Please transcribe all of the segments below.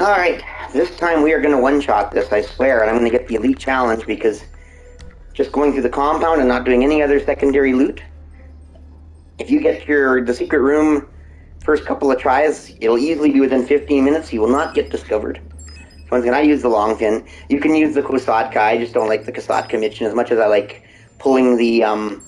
All right, this time we are going to one-shot this, I swear, and I'm going to get the elite challenge because just going through the compound and not doing any other secondary loot. If you get your the secret room first couple of tries, it'll easily be within 15 minutes. You will not get discovered. So once again, I use the Longfin. You can use the Kosatka. I just don't like the Kosatka mission as much as I like pulling the um,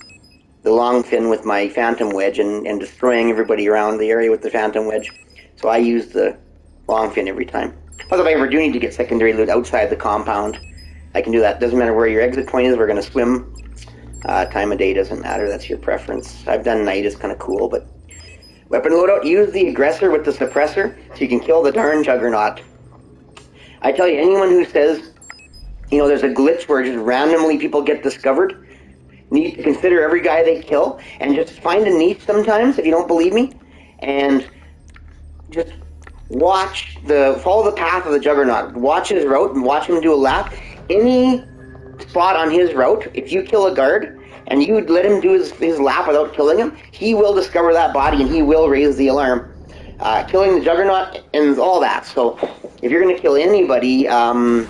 the Longfin with my phantom wedge and, and destroying everybody around the area with the phantom wedge. So I use the Longfin every time. Plus, if I ever do need to get secondary loot outside the compound, I can do that. Doesn't matter where your exit point is. We're going to swim. Uh, time of day doesn't matter. That's your preference. I've done night. It's kind of cool, but weapon loadout. Use the aggressor with the suppressor so you can kill the darn juggernaut. I tell you, anyone who says, you know, there's a glitch where just randomly people get discovered, need to consider every guy they kill and just find a niche sometimes if you don't believe me, and just watch the follow the path of the juggernaut. Watch his route and watch him do a lap. Any spot on his route, if you kill a guard and you let him do his, his lap without killing him, he will discover that body and he will raise the alarm. Uh, killing the juggernaut ends all that. So if you're going to kill anybody um,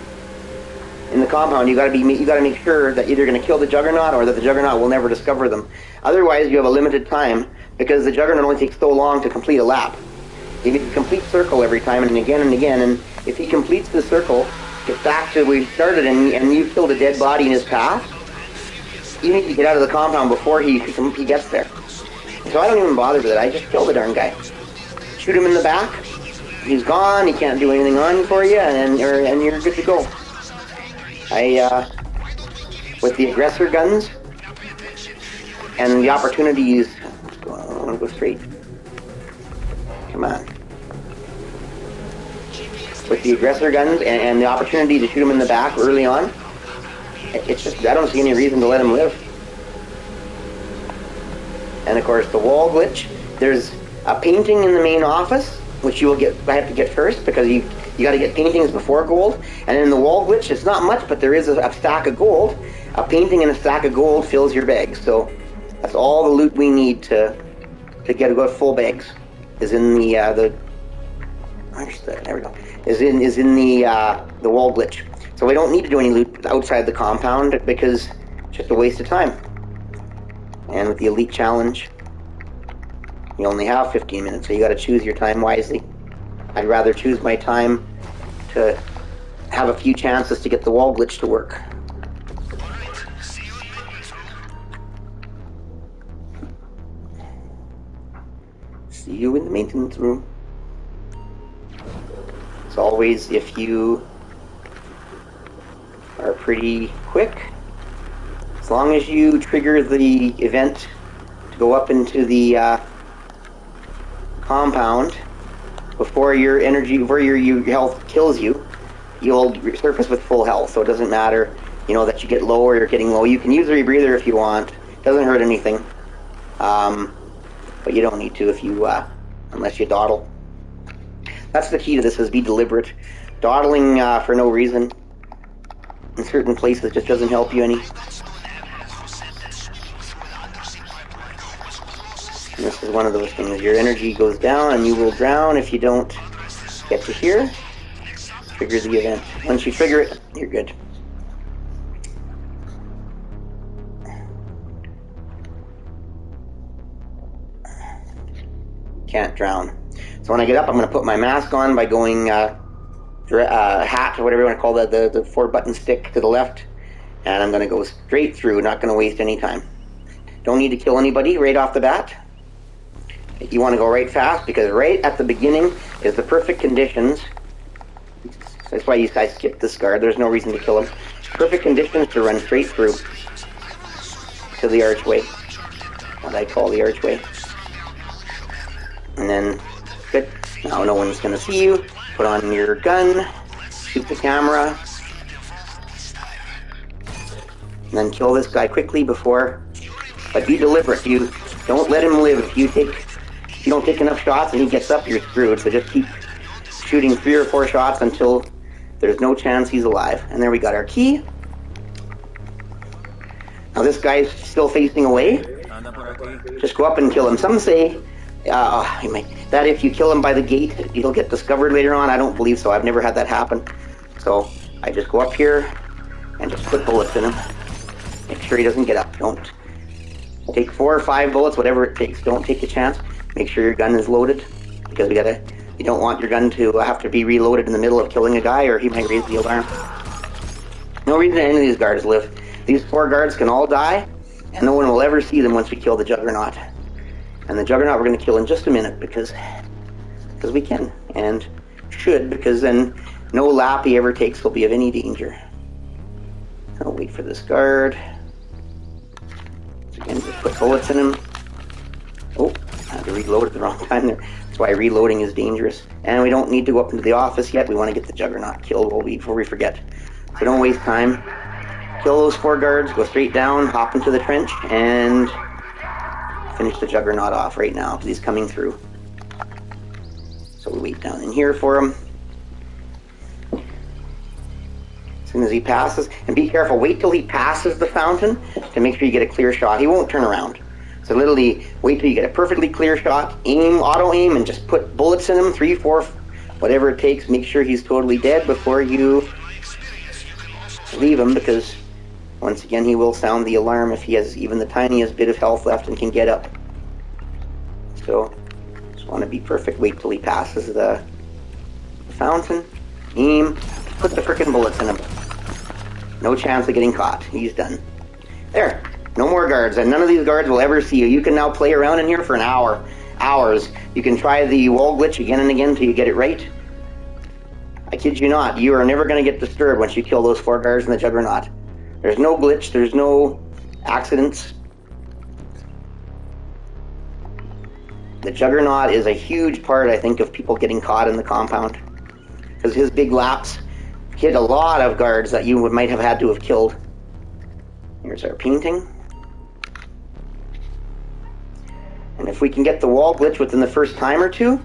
in the compound, you got to be you got to make sure that either going to kill the juggernaut or that the juggernaut will never discover them. Otherwise, you have a limited time because the juggernaut only takes so long to complete a lap. He needs a complete circle every time and again and again. And if he completes the circle, gets back to where he started and, and you killed a dead body in his path, you need to get out of the compound before he, he gets there. So I don't even bother with it. I just kill the darn guy. Shoot him in the back. He's gone. He can't do anything on for you, and you're, and you're good to go. I, uh, with the aggressor guns and the opportunities, I want to go straight. Come on. With the aggressor guns and, and the opportunity to shoot him in the back early on, it's just, I don't see any reason to let him live. And of course, the wall glitch. There's a painting in the main office, which you will get. I have to get first because you you got to get paintings before gold. And in the wall glitch, it's not much, but there is a, a stack of gold. A painting and a stack of gold fills your bag. So that's all the loot we need to to get good full bags. Is in the uh, the. There we go. Is in is in the uh, the wall glitch. So we don't need to do any loot outside the compound because it's just a waste of time. And with the elite challenge, you only have 15 minutes, so you got to choose your time wisely. I'd rather choose my time to have a few chances to get the wall glitch to work. See you in the maintenance room. Always, if you are pretty quick, as long as you trigger the event to go up into the uh, compound before your energy, before your, your health kills you, you'll surface with full health. So it doesn't matter, you know, that you get low or you're getting low. You can use a rebreather if you want. It doesn't hurt anything. Um, but you don't need to if you, uh, unless you dawdle. That's the key to this: is be deliberate. Dawdling uh, for no reason in certain places just doesn't help you any. And this is one of those things. Your energy goes down and you will drown if you don't get to here. Trigger the event. Once you trigger it, you're good. Can't drown. So when I get up, I'm going to put my mask on by going uh, uh, hat or whatever you want to call that, the, the four button stick to the left. And I'm going to go straight through, not going to waste any time. Don't need to kill anybody right off the bat. You want to go right fast because right at the beginning is the perfect conditions. That's why you guys skip this guard. There's no reason to kill him. Perfect conditions to run straight through to the archway. What I call the archway. And then. Now no one's going to see you. Put on your gun. Shoot the camera. And then kill this guy quickly before. But be deliberate. You don't let him live. If you take, if you don't take enough shots and he gets up, you're screwed. So just keep shooting three or four shots until there's no chance he's alive. And there we got our key. Now this guy's still facing away. Just go up and kill him. Some say Uh, you might, that if you kill him by the gate, he'll get discovered later on. I don't believe so. I've never had that happen. So I just go up here and just put bullets in him. Make sure he doesn't get up. Don't take four or five bullets, whatever it takes. Don't take a chance. Make sure your gun is loaded because we gotta. You don't want your gun to have to be reloaded in the middle of killing a guy, or he might raise the alarm. No reason any of these guards live. These four guards can all die, and no one will ever see them once we kill the Juggernaut. And the Juggernaut we're going to kill in just a minute because because we can and should because then no lap he ever takes will be of any danger. I'll wait for this guard. So again, just put bullets in him. Oh, I had to reload at the wrong time there. That's why reloading is dangerous. And we don't need to go up into the office yet. We want to get the Juggernaut killed before we forget. So don't waste time. Kill those four guards, go straight down, hop into the trench, and finish the Juggernaut off right now because he's coming through. So we wait down in here for him. As soon as he passes, and be careful, wait till he passes the fountain to make sure you get a clear shot. He won't turn around. So literally, wait till you get a perfectly clear shot, aim, auto aim, and just put bullets in him, three, four, whatever it takes. Make sure he's totally dead before you leave him because once again, he will sound the alarm if he has even the tiniest bit of health left and can get up. So, just want to be perfect. Wait till he passes the fountain. Aim. Put the frickin' bullets in him. No chance of getting caught. He's done. There. No more guards, and none of these guards will ever see you. You can now play around in here for an hour. Hours. You can try the wall glitch again and again until you get it right. I kid you not. You are never going to get disturbed once you kill those four guards in the Juggernaut. There's no glitch, there's no accidents. The Juggernaut is a huge part, I think, of people getting caught in the compound. Because his big laps hit a lot of guards that you might have had to have killed. Here's our painting. And if we can get the wall glitch within the first time or two,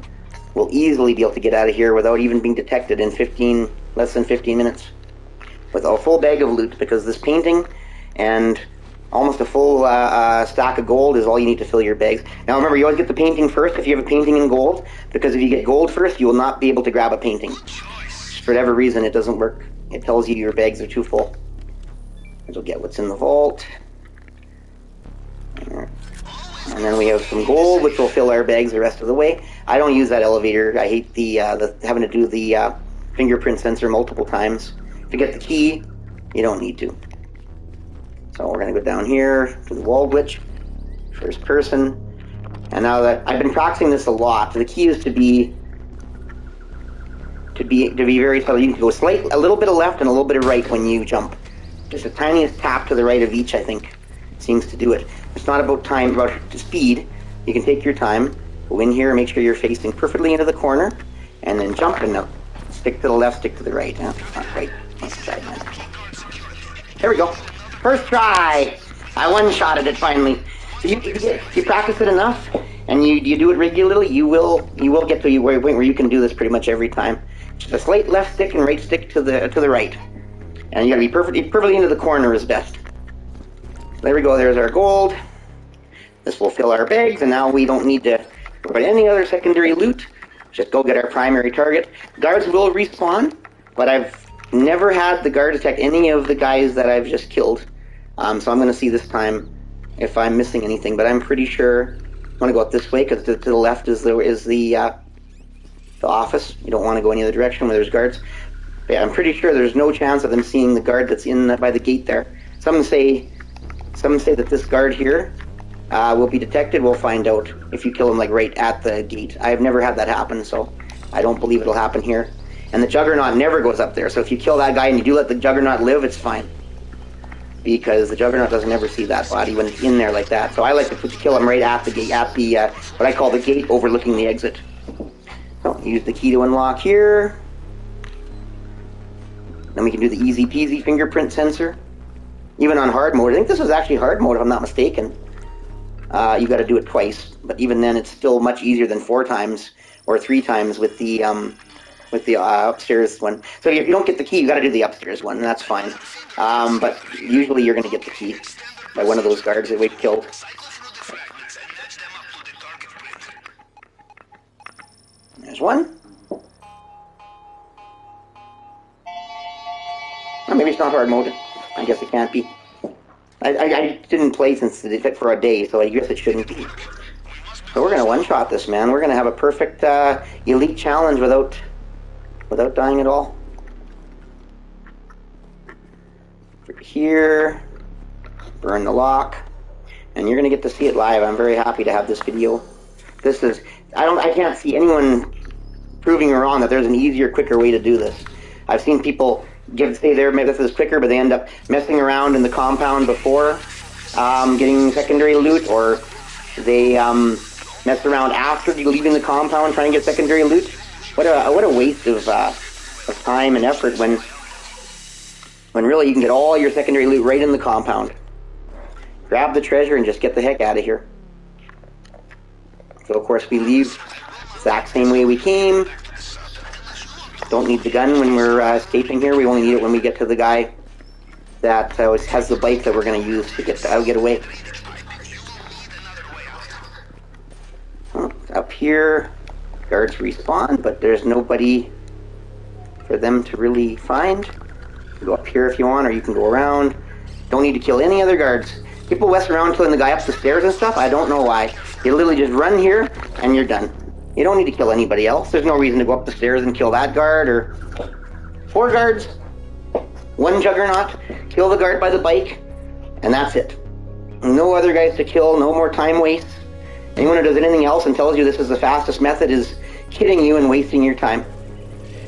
we'll easily be able to get out of here without even being detected in 15, less than 15 minutes with a full bag of loot because this painting and almost a full uh, uh, stack of gold is all you need to fill your bags. Now remember, you always get the painting first if you have a painting in gold, because if you get gold first, you will not be able to grab a painting. For whatever reason, it doesn't work. It tells you your bags are too full. You'll get what's in the vault. And then we have some gold, which will fill our bags the rest of the way. I don't use that elevator. I hate the, uh, the having to do the uh, fingerprint sensor multiple times. To get the key, you don't need to. So we're going to go down here to the wall glitch, first person. And now that I've been practicing this a lot, the key is to be to be to be very subtle. You can go slight, a little bit of left and a little bit of right when you jump. Just the tiniest tap to the right of each, I think, seems to do it. It's not about time, it's about speed. You can take your time, go in here, make sure you're facing perfectly into the corner, and then jump and stick to the left, stick to the right. not right. There we go. First try. I one-shotted it finally. So you, you, you practice it enough, and you, you do it regularly, you will you will get to where you can do this pretty much every time. Just a slight left stick and right stick to the to the right, and you got to be perfectly perfectly into the corner is best. There we go. There's our gold. This will fill our bags, and now we don't need to provide any other secondary loot. Just go get our primary target. Guards will respawn, but I've Never had the guard detect any of the guys that I've just killed. Um, so I'm going to see this time if I'm missing anything. But I'm pretty sure I'm going to go up this way because to, to, the left is the is the uh, the office. You don't want to go any other direction where there's guards. But yeah, I'm pretty sure there's no chance of them seeing the guard that's in the, by the gate there. Some say some say that this guard here uh, will be detected. We'll find out if you kill him like right at the gate. I've never had that happen, so I don't believe it'll happen here. And the Juggernaut never goes up there. So if you kill that guy and you do let the Juggernaut live, it's fine. Because the Juggernaut doesn't ever see that body when it's in there like that. So I like to put, kill him right at the gate, at the uh, what I call the gate overlooking the exit. So use the key to unlock here. Then we can do the easy peasy fingerprint sensor. Even on hard mode, I think this was actually hard mode if I'm not mistaken. Uh, you got to do it twice, but even then, it's still much easier than four times or three times with the um, with the uh, upstairs one. So if you don't get the key, you got to do the upstairs one, and that's fine. Um, but usually you're going to get the key by one of those guards that we killed. There's one. Or maybe it's not hard mode. I guess it can't be. I, I, I didn't play since it for a day, so I guess it shouldn't be. But we're gonna one-shot this, man. We're gonna have a perfect uh, elite challenge without without dying at all. Here, burn the lock, and you're gonna get to see it live. I'm very happy to have this video. This is I don't I can't see anyone proving wrong that there's an easier, quicker way to do this. I've seen people give say their method is quicker, but they end up messing around in the compound before um, getting secondary loot, or they um, mess around after leaving the compound trying to get secondary loot. What a what a waste of, uh, of time and effort when when really you can get all your secondary loot right in the compound. Grab the treasure and just get the heck out of here. So of course we leave exact same way we came. Don't need the gun when we're uh, escaping here. We only need it when we get to the guy that uh, has the bike that we're going to use to get to, uh, get away. up here, guards respawn, but there's nobody for them to really find. go up here if you want, or you can go around. Don't need to kill any other guards. People west around killing the guy up the stairs and stuff. I don't know why. You literally just run here and you're done. You don't need to kill anybody else. There's no reason to go up the stairs and kill that guard or four guards, one juggernaut, kill the guard by the bike, and that's it. No other guys to kill, no more time waste. Anyone who does anything else and tells you this is the fastest method is kidding you and wasting your time.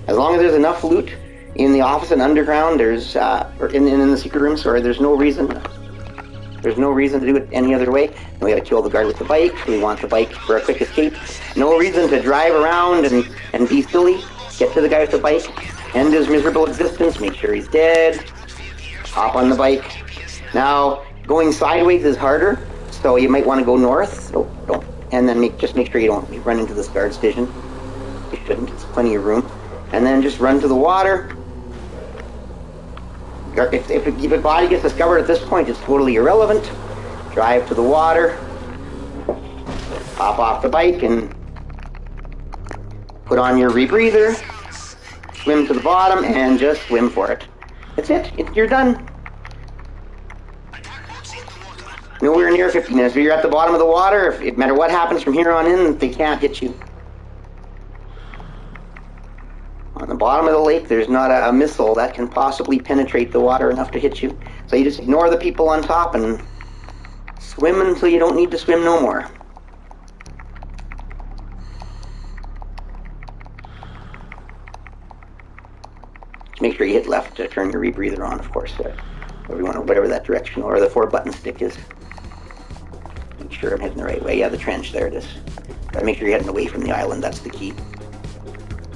As long as there's enough loot in the office and underground, there's uh, or in, in the secret room. Sorry, there's no reason. There's no reason to do it any other way. And we got to kill the guard with the bike. We want the bike for a quick escape. No reason to drive around and, and be silly. Get to the guy with the bike. End his miserable existence. Make sure he's dead. Hop on the bike. Now, going sideways is harder so you might want to go north. Don't, and then make, just make sure you don't run into this guard station. You shouldn't. It's plenty of room. And then just run to the water. If, if, if a body gets discovered at this point, it's totally irrelevant. Drive to the water. Hop off the bike and put on your rebreather. Swim to the bottom and just swim for it. That's it. it you're done. Nowhere near 50 minutes. If you're at the bottom of the water, if, no matter what happens from here on in, they can't hit you. On the bottom of the lake, there's not a, a missile that can possibly penetrate the water enough to hit you. So you just ignore the people on top and swim until you don't need to swim no more. Make sure you hit left to turn your rebreather on, of course, uh, whatever, whatever that direction or the four button stick is sure I'm heading the right way. Yeah, the trench, there it is. Gotta make sure you're heading away from the island, that's the key.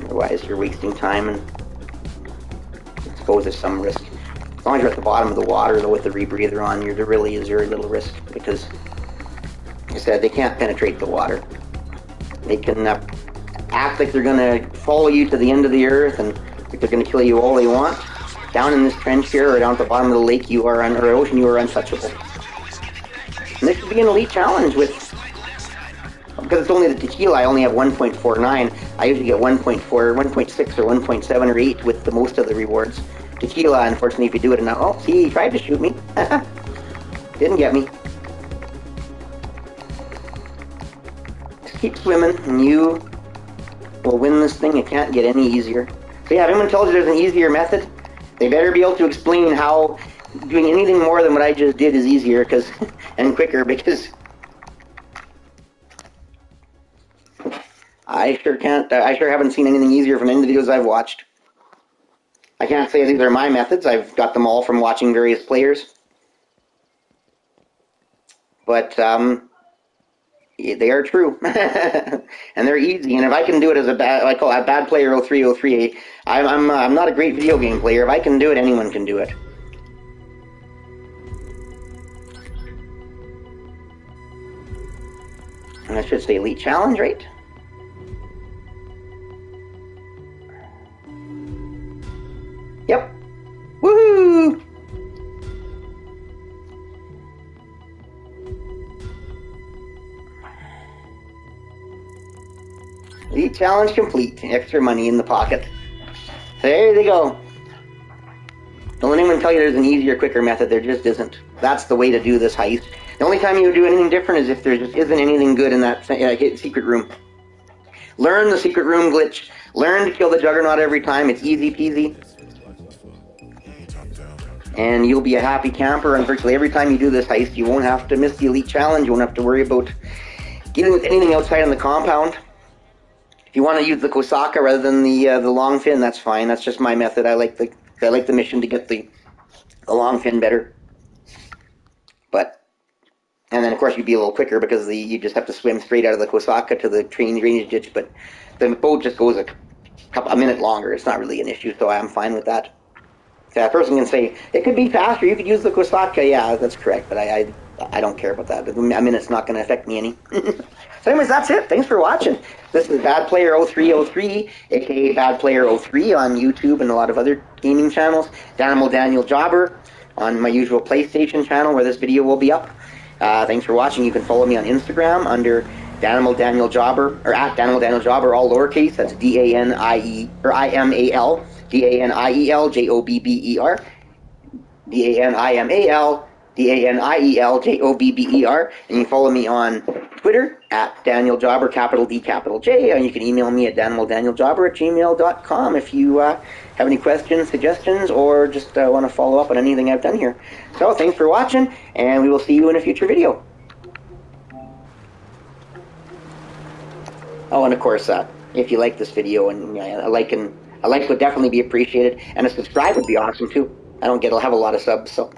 Otherwise, you're wasting time and exposes some risk. As long as you're at the bottom of the water, though, with the rebreather on, there really is very little risk because, like I said, they can't penetrate the water. They can uh, act like they're going to follow you to the end of the earth and they're going to kill you all they want. Down in this trench here, or down at the bottom of the lake, you are, un- or ocean, you are untouchable. This should be an elite challenge with, because it's only the tequila, I only have 1.49. I usually get 1.4, 1.6 or 1.7 or 8 with the most of the rewards. Tequila, unfortunately, if you do it enough, oh, see, he tried to shoot me. Didn't get me. Just keep swimming, and you will win this thing. It can't get any easier. So yeah, if anyone tells you there's an easier method, they better be able to explain how doing anything more than what I just did is easier because and quicker because I sure can't. I sure haven't seen anything easier from any of the videos I've watched. I can't say these are my methods. I've got them all from watching various players, but um, they are true and they're easy. And if I can do it as a bad, I call a bad player 0303, I'm I'm, uh, I'm not a great video game player. If I can do it, anyone can do it. I should say Elite Challenge, right? Yep. Woohoo! Elite challenge complete. Extra money in the pocket. There they go. Don't let anyone tell you there's an easier, quicker method. There just isn't. That's the way to do this heist. The only time you do anything different is if there just isn't anything good in that uh, secret room. Learn the secret room glitch. Learn to kill the juggernaut every time. It's easy peasy. And you'll be a happy camper. And virtually every time you do this heist, you won't have to miss the elite challenge. You won't have to worry about dealing with anything outside in the compound. If you want to use the Kosatka rather than the uh, the Longfin, that's fine. That's just my method. I like the I like the mission to get the the Longfin better. And then of course you'd be a little quicker because the you just have to swim straight out of the Kosatka to the train drainage ditch. But the boat just goes a couple a minute longer. It's not really an issue, so I'm fine with that. So a person can say it could be faster. You could use the Kosatka. Yeah, that's correct. But I I, I don't care about that. I mean, it's not going to affect me any. So anyways, that's it. Thanks for watching. This is Bad Player 0303, aka Bad Player 03 on YouTube and a lot of other gaming channels. Danimal Daniel Jobber on my usual PlayStation channel where this video will be up. Uh, thanks for watching. You can follow me on Instagram under Danimal Daniel Jobber or at Danimal Daniel Jobber, all lowercase. That's D A N I E or I M A L D A N I E L J O B B E R D A N I M A L D A N I E L J O B B E R, and you can follow me on Twitter at Daniel Jobber, capital D, capital J, and you can email me at danimaldaniel.jobber at gmail.com if you uh, have any questions, suggestions, or just uh, want to follow up on anything I've done here. So thanks for watching, and we will see you in a future video. Oh, and of course, uh, if you like this video, and a like and a like would definitely be appreciated, and a subscribe would be awesome too. I don't get, I'll have a lot of subs, so.